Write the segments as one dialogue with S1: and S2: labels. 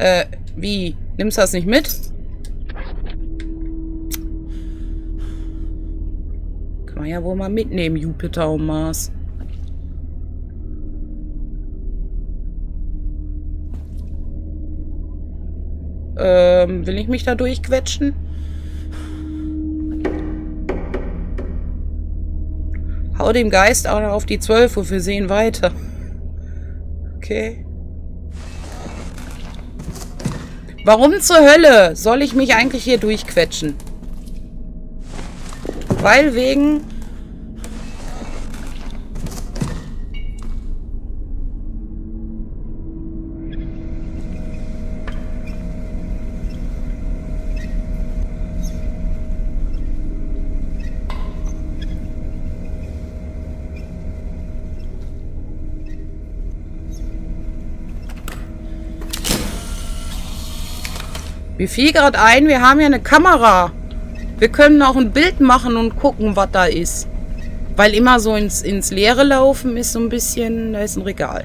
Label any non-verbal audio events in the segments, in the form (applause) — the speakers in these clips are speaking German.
S1: Äh, wie? Nimmst du das nicht mit? Kann man ja wohl mal mitnehmen, Jupiter und Mars. Ähm, will ich mich da durchquetschen? Hau dem Geist auch noch auf die 12 und wir sehen weiter. Okay. Warum zur Hölle soll ich mich eigentlich hier durchquetschen? Weil wegen Mir fiel gerade ein, wir haben ja eine Kamera. Wir können auch ein Bild machen und gucken, was da ist. Weil immer so ins, ins Leere laufen ist so ein bisschen... Da ist ein Regal.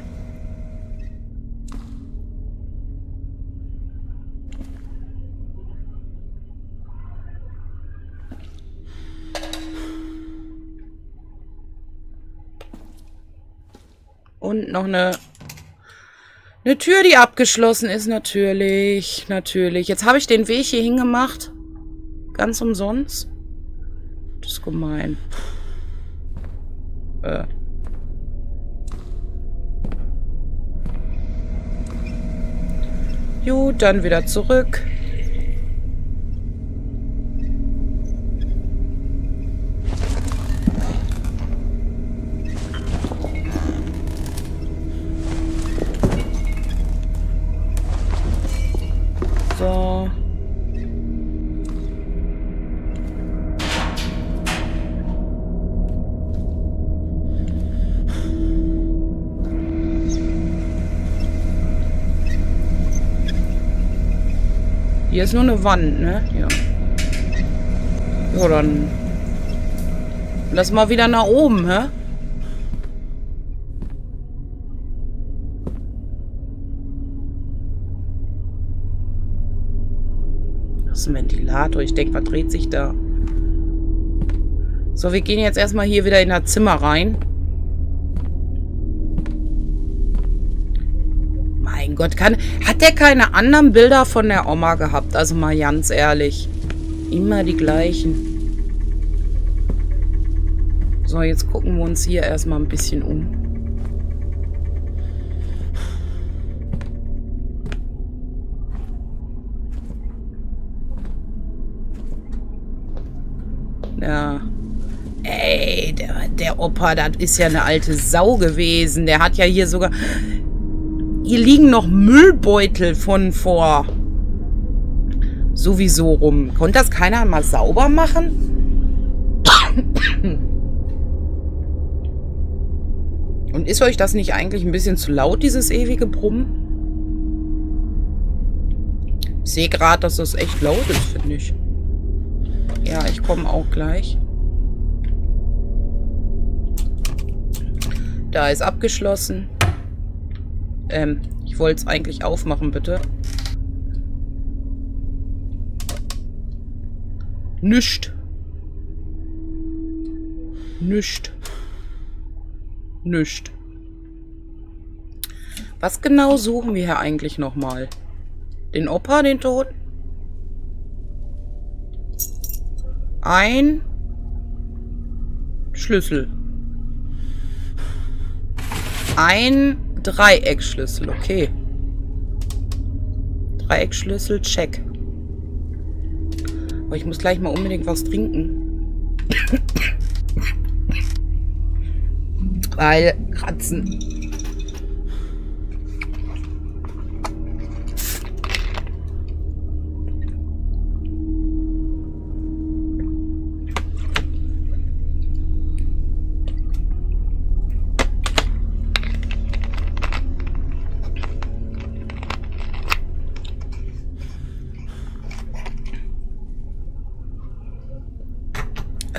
S1: Und noch eine eine Tür, die abgeschlossen ist, natürlich. Natürlich. Jetzt habe ich den Weg hier hingemacht. Ganz umsonst. Das ist gemein. Äh. Gut, dann wieder zurück. Ist nur eine Wand, ne? Ja. Ja, dann... Lass mal wieder nach oben, hä? Das ist ein Ventilator. Ich denke, was dreht sich da? So, wir gehen jetzt erstmal hier wieder in das Zimmer rein. Mein Gott, kann, hat der keine anderen Bilder von der Oma gehabt? Also mal ganz ehrlich. Immer die gleichen. So, jetzt gucken wir uns hier erstmal ein bisschen um. Ja. Ey, der, der Opa, das ist ja eine alte Sau gewesen. Der hat ja hier sogar... Hier liegen noch Müllbeutel von vor sowieso rum. Konnte das keiner mal sauber machen? Und ist euch das nicht eigentlich ein bisschen zu laut, dieses ewige Brummen? Ich sehe gerade, dass das echt laut ist, finde ich. Ja, ich komme auch gleich. Da ist abgeschlossen. Ähm, ich wollte es eigentlich aufmachen, bitte. Nischt. Nischt. Nischt. Was genau suchen wir hier eigentlich nochmal? Den Opa, den Tod? Ein Schlüssel. Ein Dreieckschlüssel, okay. Dreieckschlüssel, check. Aber ich muss gleich mal unbedingt was trinken. Weil Kratzen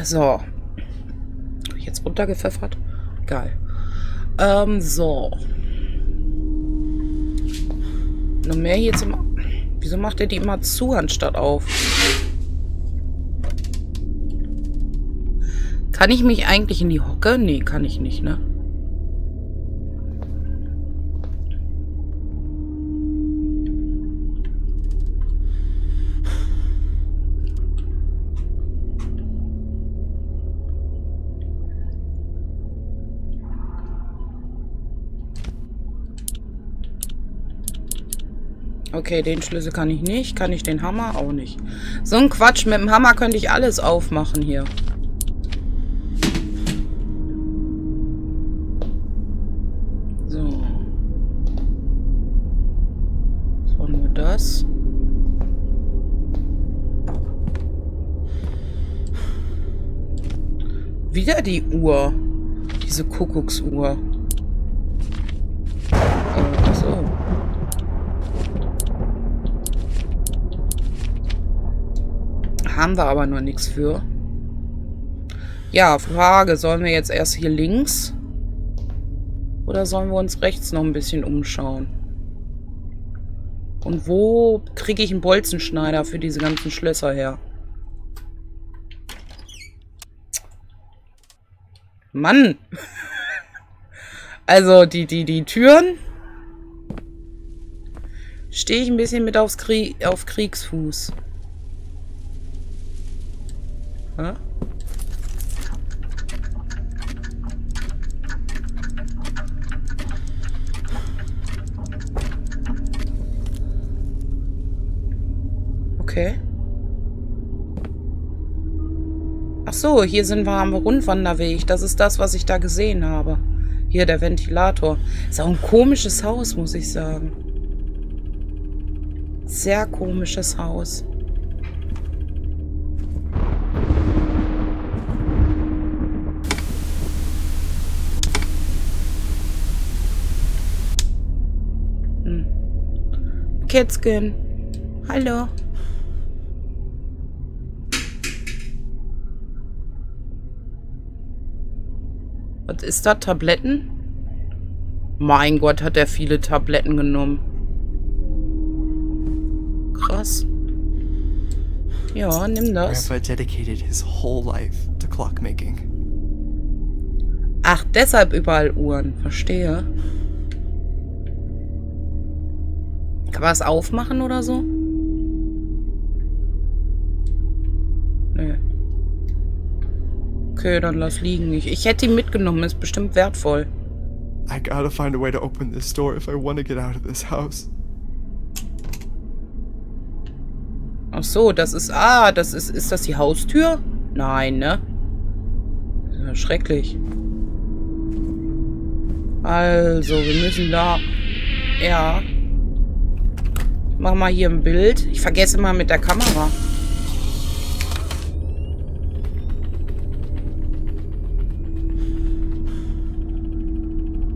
S1: So. Habe ich jetzt runtergepfeffert? Geil. Ähm, so. Noch mehr hier zum Wieso macht er die immer zu, anstatt auf? Kann ich mich eigentlich in die Hocke? Nee, kann ich nicht, ne? Okay, den Schlüssel kann ich nicht. Kann ich den Hammer? Auch nicht. So ein Quatsch. Mit dem Hammer könnte ich alles aufmachen hier. So. Das war nur das. Wieder die Uhr. Diese Kuckucksuhr. Haben wir aber noch nichts für. Ja, Frage, sollen wir jetzt erst hier links? Oder sollen wir uns rechts noch ein bisschen umschauen? Und wo kriege ich einen Bolzenschneider für diese ganzen Schlösser her? Mann! (laughs) Also, die, die, die Türen stehe ich ein bisschen mit aufs Krieg, auf Kriegsfuß. Okay. Ach so, hier sind wir am Rundwanderweg. Das ist das, was ich da gesehen habe. Hier, der Ventilator. Ist auch ein komisches Haus, muss ich sagen. Sehr komisches Haus.
S2: Kätzchen. Hallo.
S1: Was ist da? Tabletten? Mein Gott, hat er viele Tabletten genommen. Krass. Ja, nimm das. Ach, deshalb überall Uhren. Verstehe. Kann man es aufmachen oder so? Nö. Okay, dann lass liegen. Ich, ich hätte ihn mitgenommen. Ist bestimmt wertvoll.
S3: I gotta find a way to open this door if I want to get out of this house.
S1: Ach so, das ist... Ah, das ist... Ist das die Haustür? Nein, ne? Ja, schrecklich. Also, wir müssen da... Ja. Mach mal hier ein Bild. Ich vergesse mal mit der Kamera.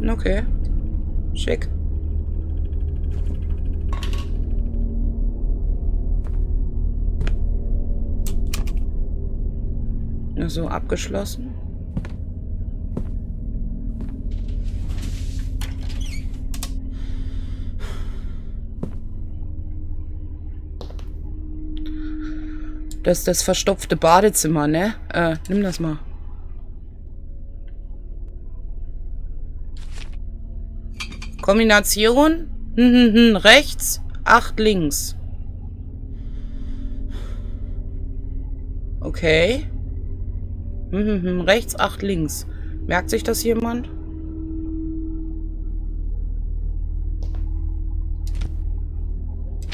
S1: Okay. Schick. So, abgeschlossen. Das das verstopfte Badezimmer, ne? Äh, nimm das mal. Kombination. Hm, hm, hm, rechts, acht links. Okay. Hm, hm, hm, rechts, acht links. Merkt sich das jemand?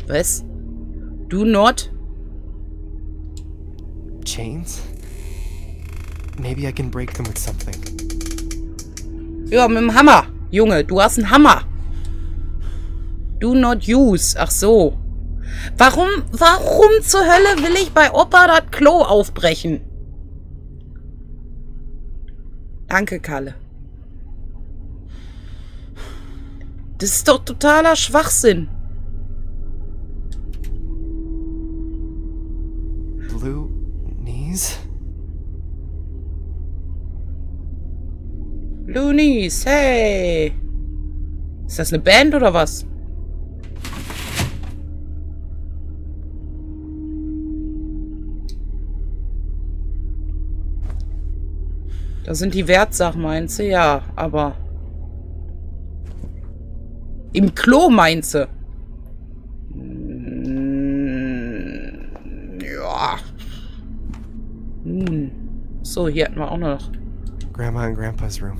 S1: Was? Do not
S3: chains? Maybe I can break them with something.
S1: Ja, mit dem Hammer. Junge, du hast einen Hammer. Do not use. Ach so. Warum, warum zur Hölle will ich bei Opa das Klo aufbrechen? Danke, Kalle. Das ist doch totaler Schwachsinn.
S3: Loonies.
S1: Loonies, hey! Ist das eine Band oder was? Da sind die Wertsachen, meinst du? Ja, aber... Im Klo, meinst du? Nun. So, hier hatten wir auch noch.
S3: Grandma and Grandpa's room.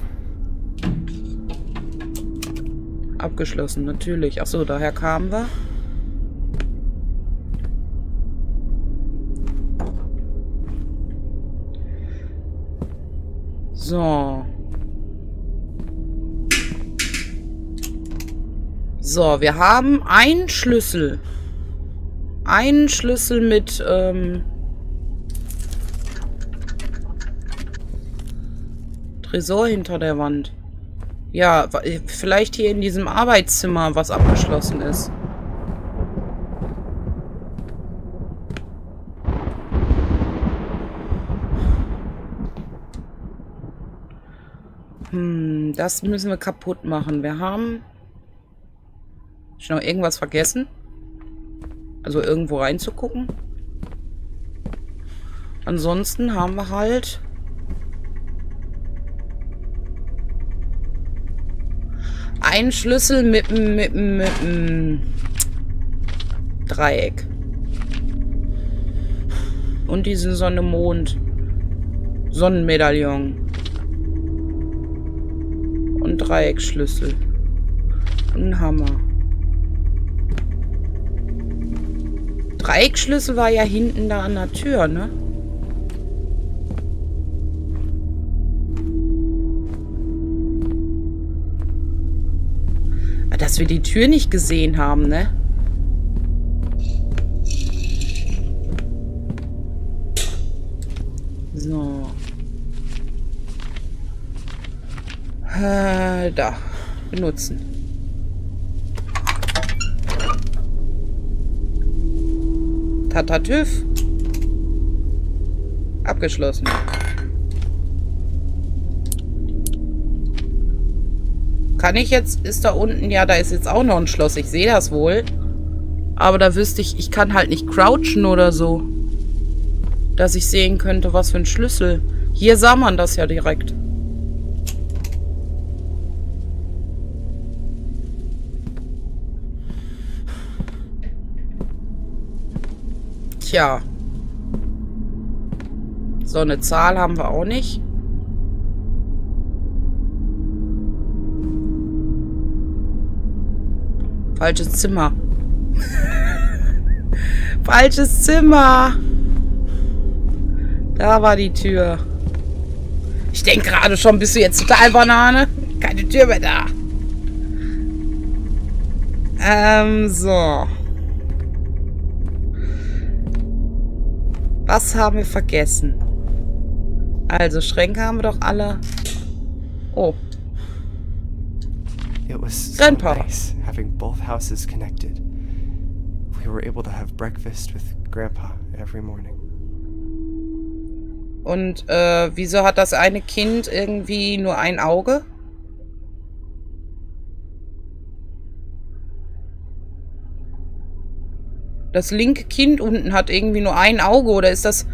S1: Abgeschlossen, natürlich. Achso, daher kamen wir. So. So, wir haben einen Schlüssel. Einen Schlüssel mit, ähm... Tresor hinter der Wand. Ja, vielleicht hier in diesem Arbeitszimmer, was abgeschlossen ist. Hm, das müssen wir kaputt machen. Wir haben... Hab ich noch irgendwas vergessen? Also irgendwo reinzugucken? Ansonsten haben wir halt... Ein Schlüssel mit einem Dreieck. Und diesen Sonne-Mond. Sonnenmedaillon. Und Dreieckschlüssel. Und ein Hammer. Dreieckschlüssel war ja hinten da an der Tür, ne? Dass wir die Tür nicht gesehen haben, ne? So. Äh, da. Benutzen. Tatatüff. Abgeschlossen. Kann ich jetzt, ist da unten, ja, da ist jetzt auch noch ein Schloss. Ich sehe das wohl. Aber da wüsste ich, ich kann halt nicht crouchen oder so. Dass ich sehen könnte, was für ein Schlüssel. Hier sah man das ja direkt. Tja. So eine Zahl haben wir auch nicht. Falsches Zimmer. Falsches Zimmer. Da war die Tür. Ich denke gerade schon, bist du jetzt total Banane? Keine Tür mehr da. Ähm, so. Was haben wir vergessen? Also, Schränke haben wir doch alle. Oh.
S3: Was so
S1: Grandpa.
S3: nice having both houses connected. We were able to have breakfast with Grandpa every morning.
S1: Und äh, wieso hat das eine Kind irgendwie nur ein Auge? Das linke Kind unten hat irgendwie nur ein Auge oder ist das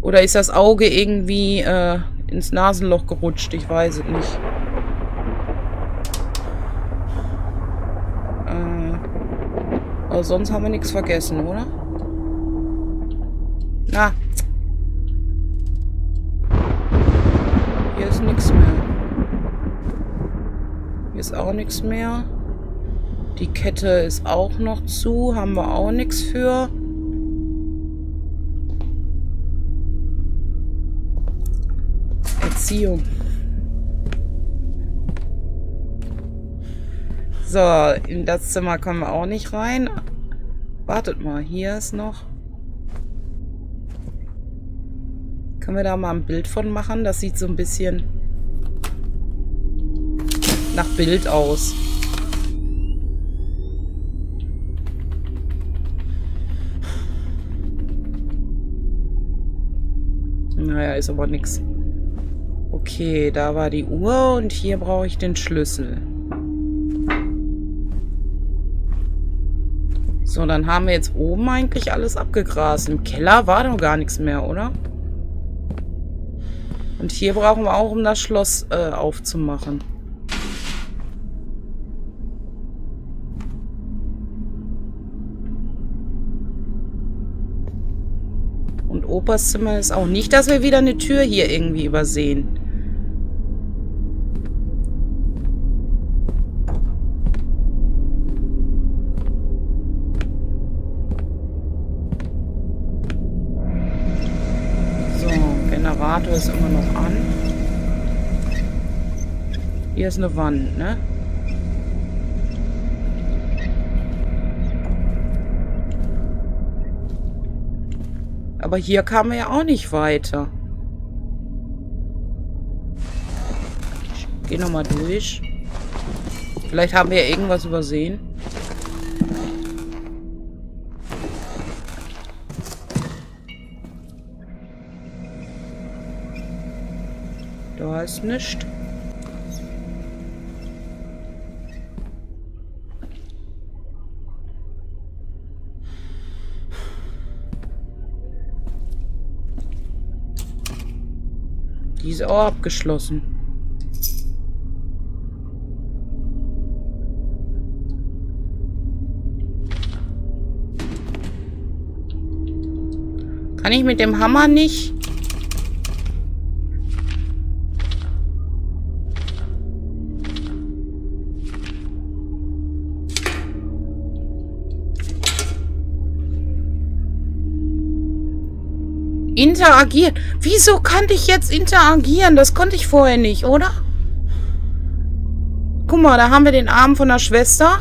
S1: oder ist das Auge irgendwie äh, ins Nasenloch gerutscht? Ich weiß es nicht. Äh, aber sonst haben wir nichts vergessen, oder? Na. Hier ist nichts mehr. Hier ist auch nichts mehr. Die Kette ist auch noch zu. Haben wir auch nichts für. Erziehung. So, in das Zimmer kommen wir auch nicht rein. Wartet mal, hier ist noch... Können wir da mal ein Bild von machen? Das sieht so ein bisschen nach Bild aus. Naja, ist aber nichts. Okay, da war die Uhr und hier brauche ich den Schlüssel. So, dann haben wir jetzt oben eigentlich alles abgegrast. Im Keller war doch gar nichts mehr, oder? Und hier brauchen wir auch, um das Schloss äh, aufzumachen. Und Opas Zimmer ist auch nicht, dass wir wieder eine Tür hier irgendwie übersehen. So, Generator ist immer noch an. Hier ist eine Wand, ne? Aber hier kamen wir ja auch nicht weiter. Ich geh nochmal durch. Vielleicht haben wir ja irgendwas übersehen. Da ist nichts. Die ist auch abgeschlossen. Kann ich mit dem Hammer nicht? Interagieren. Wieso kann ich jetzt interagieren? Das konnte ich vorher nicht, oder? Guck mal, da haben wir den Arm von der Schwester.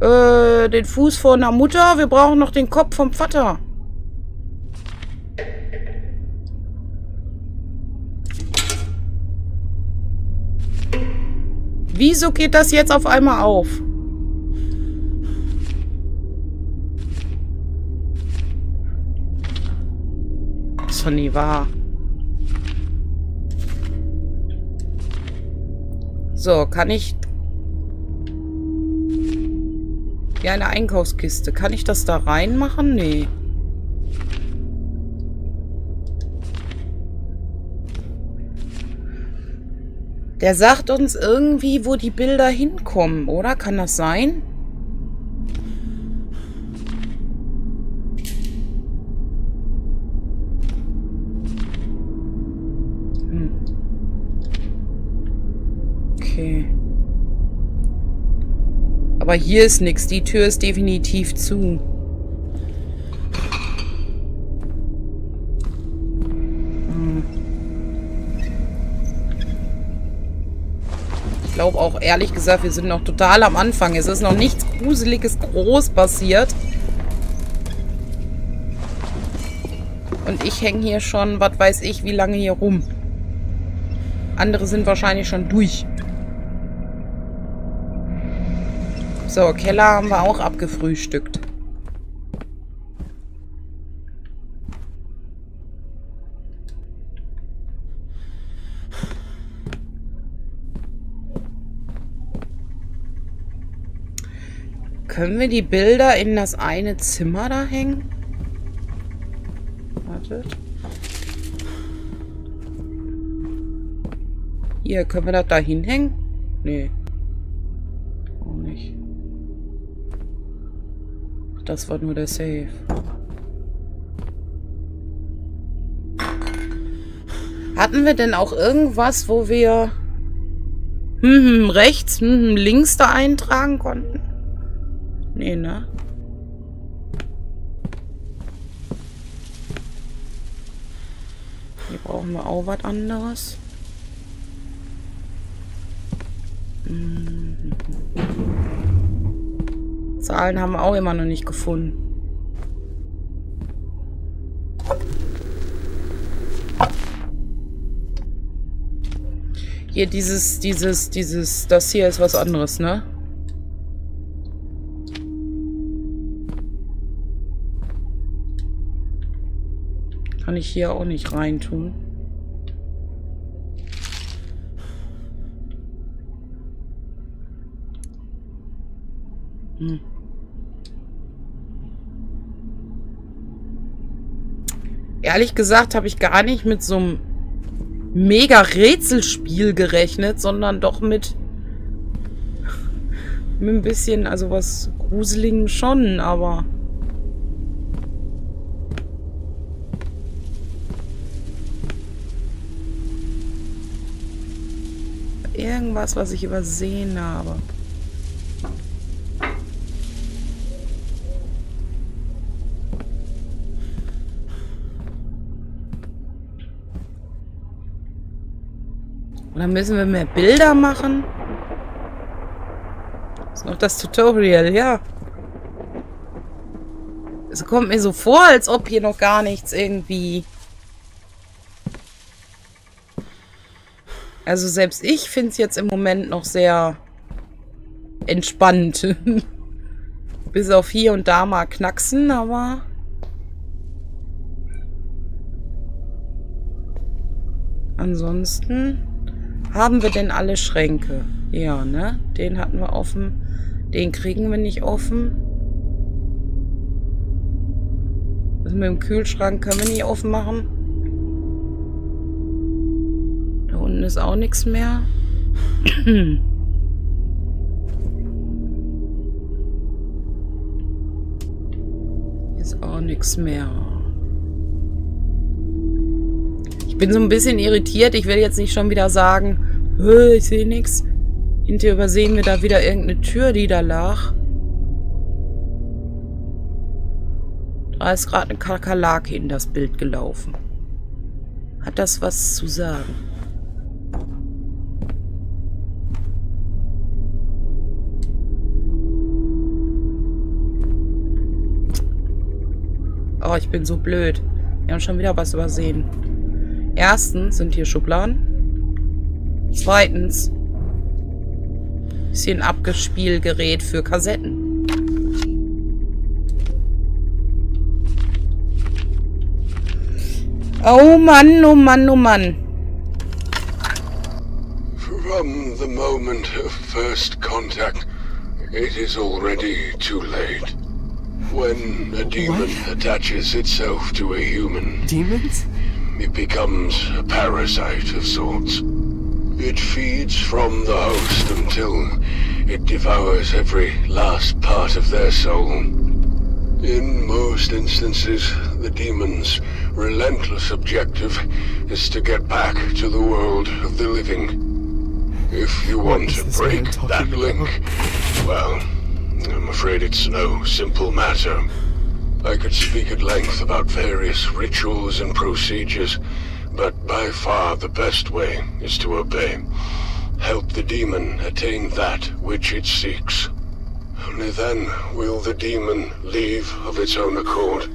S1: Äh, den Fuß von der Mutter. Wir brauchen noch den Kopf vom Vater. Wieso geht das jetzt auf einmal auf? Doch nie wahr. So, kann ich... Wie eine Einkaufskiste. Kann ich das da reinmachen? Nee. Der sagt uns irgendwie, wo die Bilder hinkommen, oder? Kann das sein? Aber hier ist nichts. Die Tür ist definitiv zu. Ich glaube auch ehrlich gesagt, wir sind noch total am Anfang. Es ist noch nichts Gruseliges groß passiert. Und ich hänge hier schon, was weiß ich, wie lange hier rum. Andere sind wahrscheinlich schon durch. So, Keller haben wir auch abgefrühstückt. Können wir die Bilder in das eine Zimmer da hängen? Wartet. Hier, können wir das da hinhängen? Nee. Das war nur der Safe. Hatten wir denn auch irgendwas, wo wir hm, hm, rechts, hm, hm, links da eintragen konnten? Nee, ne? Hier brauchen wir auch was anderes. Mhm. Zahlen haben wir auch immer noch nicht gefunden. Hier dieses, dieses, dieses, das hier ist was anderes, ne? Kann ich hier auch nicht reintun. Hm. Ehrlich gesagt habe ich gar nicht mit so einem mega Rätselspiel gerechnet, sondern doch mit, mit ein bisschen, also was Gruseligen schon, aber... Irgendwas, was ich übersehen habe. Oder müssen wir mehr Bilder machen? Das ist noch das Tutorial, ja. Es kommt mir so vor, als ob hier noch gar nichts irgendwie... Also selbst ich finde es jetzt im Moment noch sehr entspannt. (laughs) Bis auf hier und da mal knacksen, aber... Ansonsten haben wir denn alle Schränke? Ja, ne? Den hatten wir offen. Den kriegen wir nicht offen. Das mit dem Kühlschrank können wir nicht offen machen. Da unten ist auch nichts mehr. (clears throat) Ist auch nichts mehr. Bin so ein bisschen irritiert. Ich will jetzt nicht schon wieder sagen, ich sehe nichts. Hinterher übersehen wir da wieder irgendeine Tür, die da lag. Da ist gerade eine Kakerlake in das Bild gelaufen. Hat das was zu sagen? Oh, ich bin so blöd. Wir haben schon wieder was übersehen. Erstens sind hier Schubladen. Zweitens ist hier ein Abgespielgerät für Kassetten. Oh Mann, oh Mann, oh Mann.
S4: From the moment of first contact, it is already too late. When a demon
S3: What?
S4: attaches itself to a human,
S3: Demons?
S4: It becomes a parasite of sorts. It feeds from the host until it devours every last part of their soul. In most instances, the demon's relentless objective is to get back to the world of the living. If you want to break that
S3: about?
S4: link, well, I'm afraid it's no simple matter. I could speak at length about various rituals and procedures, but by far the best way is to obey. Help the demon attain that which it seeks. Only then will the demon leave of its own accord.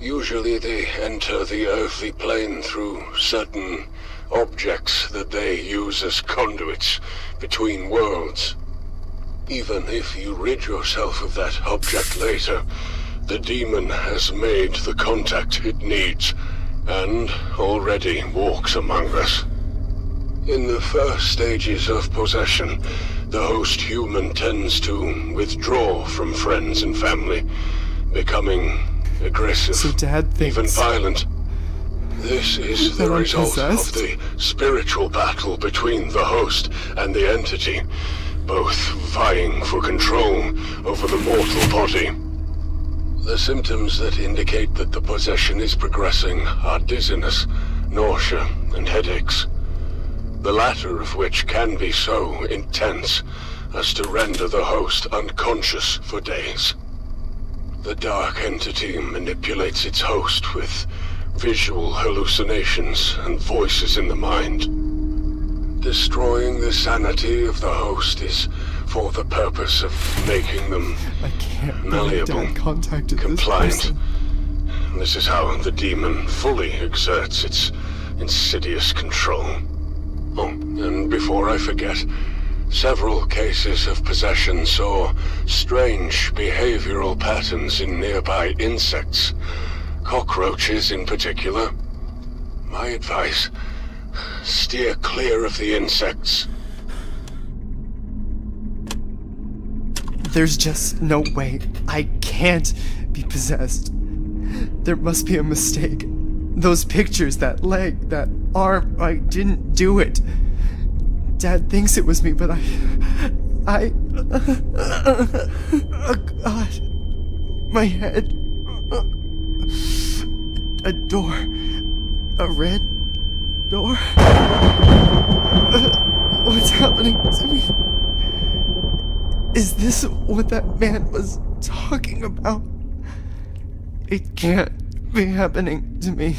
S4: Usually they enter the earthly plane through certain objects that they use as conduits between worlds. Even if you rid yourself of that object later, the demon has made the contact it needs, and already walks among us. In the first stages of possession, the host human tends to withdraw from friends and family, becoming aggressive,
S3: So Dad
S4: even violent. This is the result
S3: possessed?
S4: of the spiritual battle between the host and the entity, both vying for control over the mortal body. The symptoms that indicate that the possession is progressing are dizziness, nausea, and headaches. The latter of which can be so intense as to render the host unconscious for days. The dark entity manipulates its host with visual hallucinations and voices in the mind. Destroying the sanity of the host is for the purpose of making them
S3: I can't
S4: Malleable.
S3: Contacted this
S4: compliant.
S3: person.
S4: This is how the demon fully exerts its insidious control. Oh, and before I forget, several cases of possession saw strange behavioral patterns in nearby insects, cockroaches in particular. My advice, steer clear of the insects.
S3: There's just no way. I can't be possessed. There must be a mistake. Those pictures, that leg, that arm, I didn't do it. Dad thinks it was me, but I. I. Oh, God. My head. A door. A red door. What's happening to me? Is this what that man was talking about? It can't be happening to me.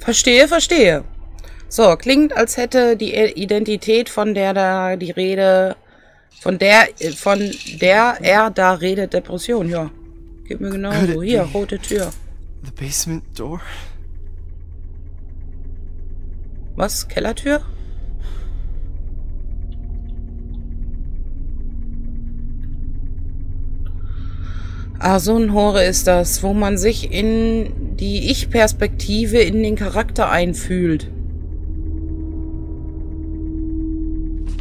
S1: Verstehe, verstehe. So, klingt, als hätte die Identität, von der da die Rede, von der, von der er da redet, Depression, ja. Gib mir genau so. Hier, rote Tür.
S3: The basement door?
S1: Was? Kellertür? Ah, so ein Hore ist das, wo man sich in die Ich-Perspektive in den Charakter einfühlt.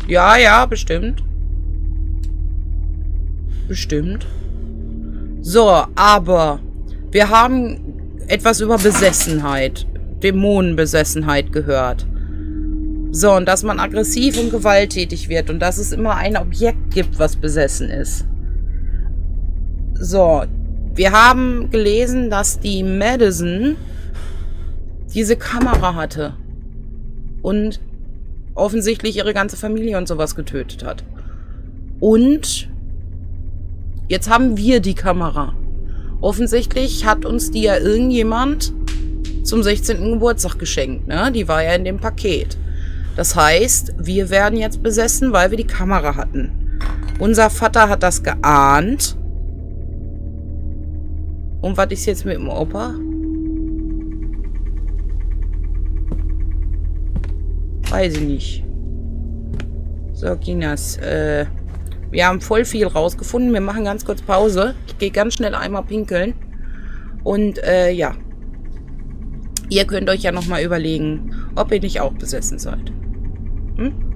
S1: Ja, ja, bestimmt. Bestimmt. So, aber wir haben etwas über Besessenheit, Dämonenbesessenheit gehört. So, und dass man aggressiv und gewalttätig wird und dass es immer ein Objekt gibt, was besessen ist. So, wir haben gelesen, dass die Madison diese Kamera hatte und offensichtlich ihre ganze Familie und sowas getötet hat. Und jetzt haben wir die Kamera. Offensichtlich hat uns die ja irgendjemand zum 16. Geburtstag geschenkt, ne? Die war ja in dem Paket. Das heißt, wir werden jetzt besessen, weil wir die Kamera hatten. Unser Vater hat das geahnt. Und was ist jetzt mit dem Opa? Weiß ich nicht. So, Kinas, äh, wir haben voll viel rausgefunden. Wir machen ganz kurz Pause. Ich gehe ganz schnell einmal pinkeln. Und, äh, ja. Ihr könnt euch ja nochmal überlegen, ob ihr nicht auch besessen seid. Hm?